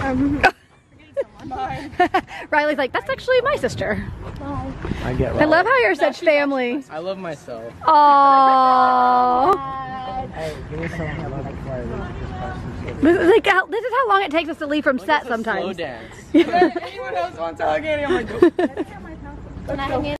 Um, Riley's like, that's actually my sister. I get Riley. I love how you're such family. I love myself. Aww. Hey, give me some this is like how, this is how long it takes us to leave from set Slow sometimes. dance. Anyone else wants Allegheny? I'm like, Can I hang in?